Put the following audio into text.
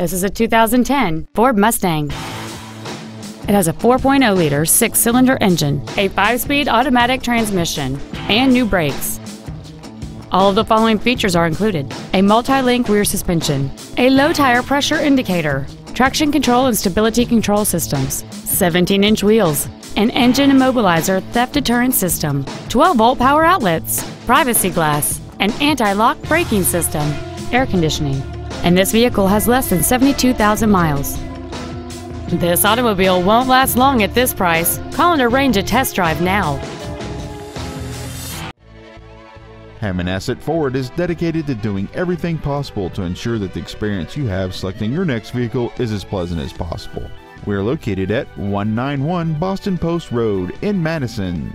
This is a 2010 Ford Mustang. It has a 4.0-liter six-cylinder engine, a five-speed automatic transmission, and new brakes. All of the following features are included. A multi-link rear suspension, a low tire pressure indicator, traction control and stability control systems, 17-inch wheels, an engine immobilizer theft deterrent system, 12-volt power outlets, privacy glass, an anti-lock braking system, air conditioning, and this vehicle has less than 72,000 miles. This automobile won't last long at this price. Call and arrange a test drive now. Hammonasset Ford is dedicated to doing everything possible to ensure that the experience you have selecting your next vehicle is as pleasant as possible. We are located at 191 Boston Post Road in Madison.